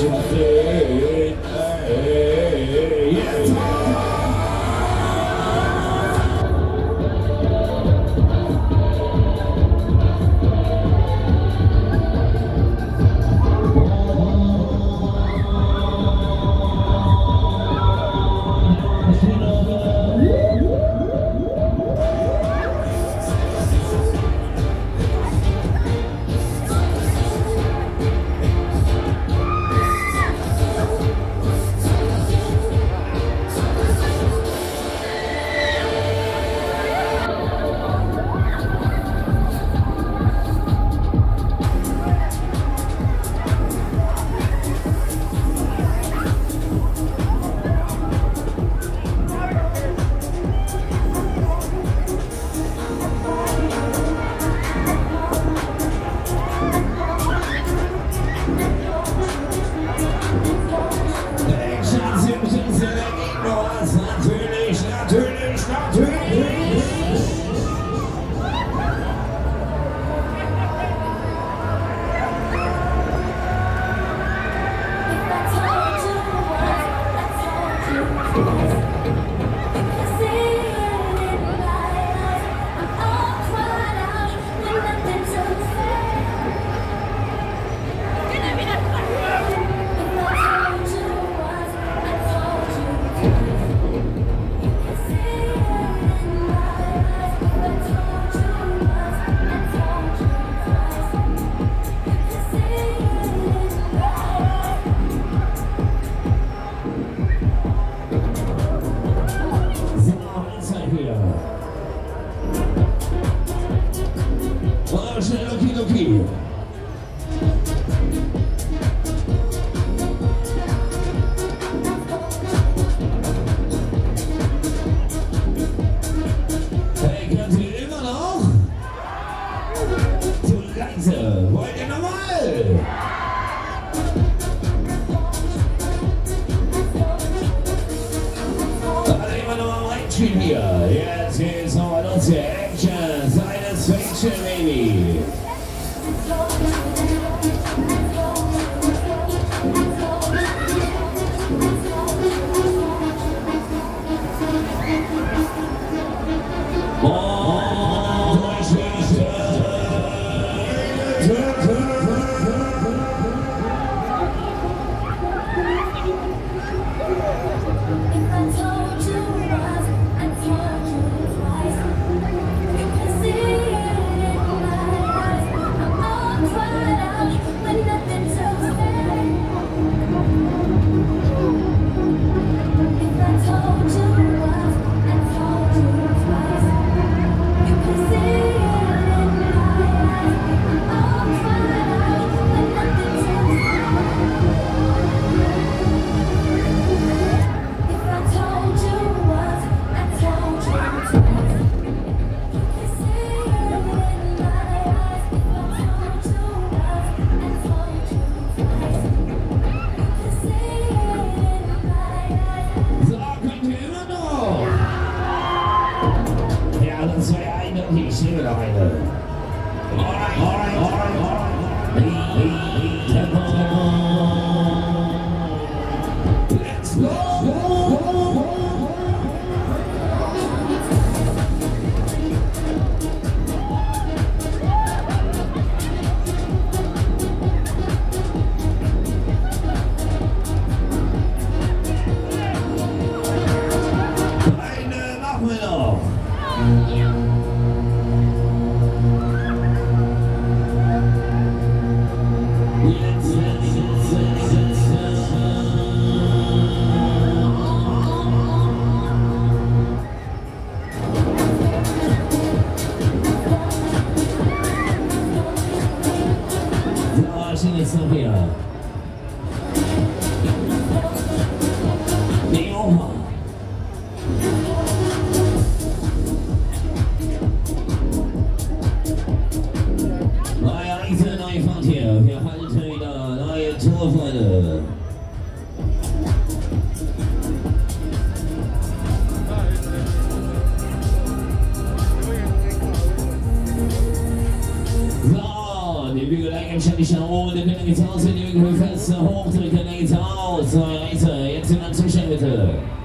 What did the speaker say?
Just Garcia. Yes, here's how I don't. Let's go! zwischen oben der Mitte geht's aus, wenn die Winkel fest, hoch, zurück, dann geht's aus. Reise, jetzt in den Zustand.